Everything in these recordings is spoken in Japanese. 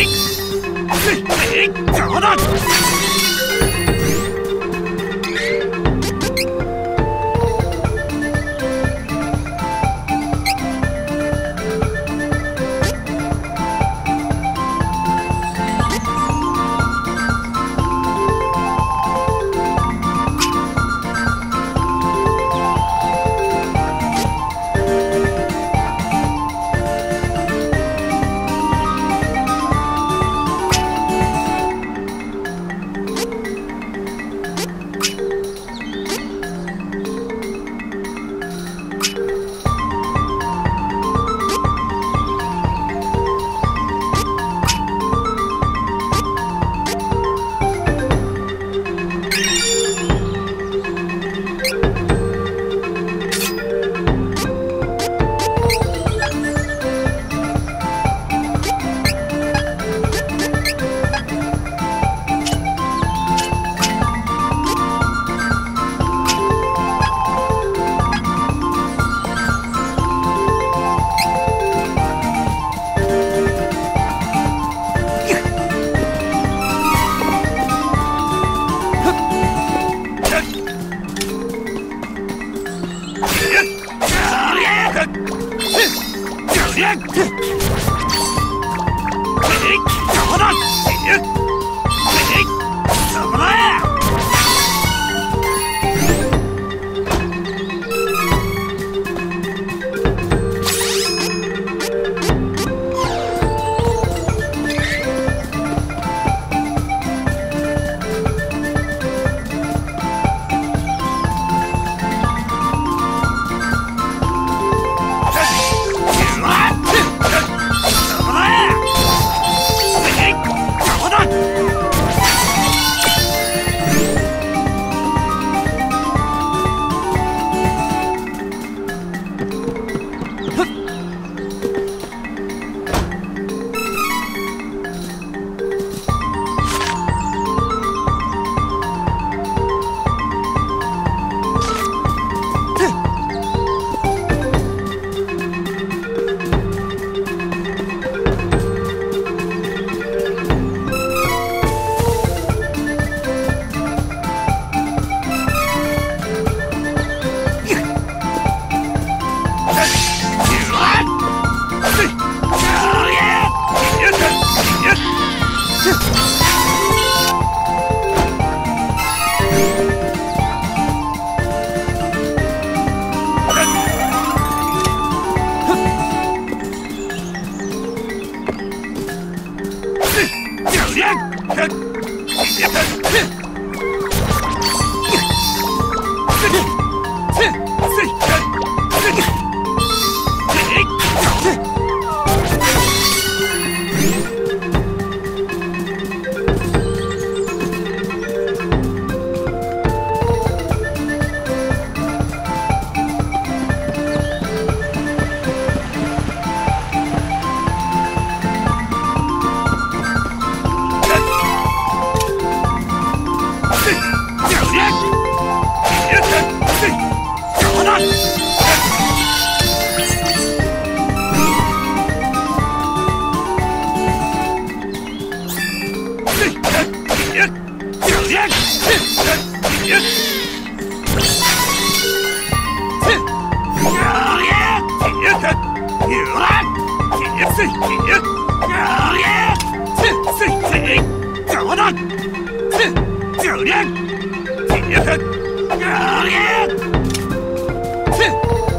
えっだ九连，九岁，九连，九岁，九连，九连，九岁，九连，九连，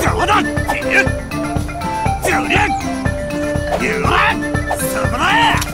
九连，九连，九连，九连。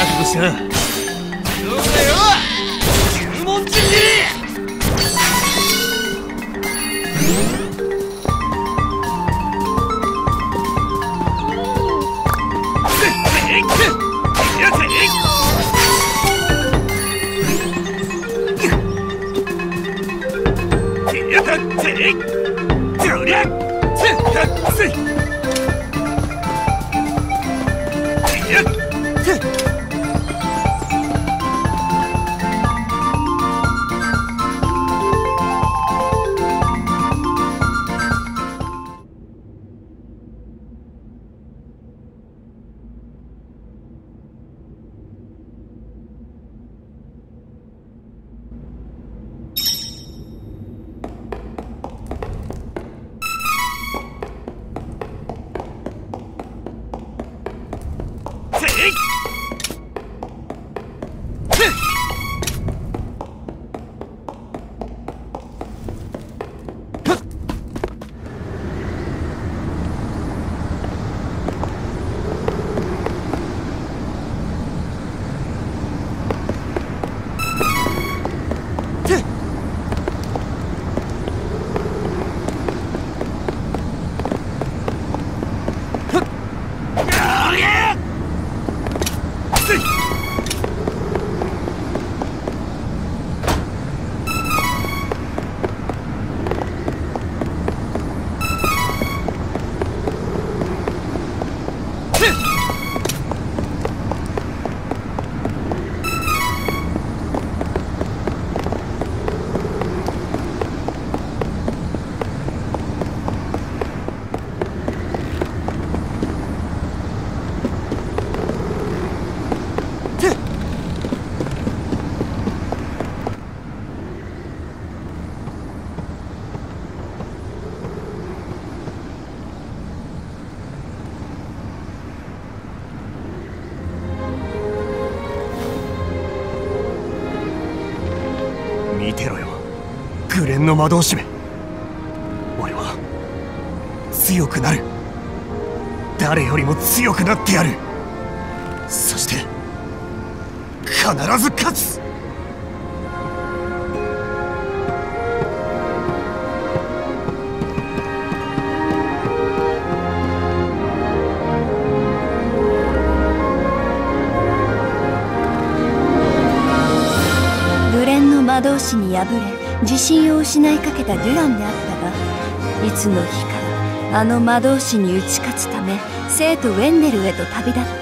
覚悟し。などうだよ十文の魔導士め。俺は強くなる。誰よりも強くなってやる。そして必ず勝つ。ブレンの魔導士に敗れ自信を失いかけたデュランであったがいつの日かあの魔導士に打ち勝つため生徒ウェンデルへと旅立った。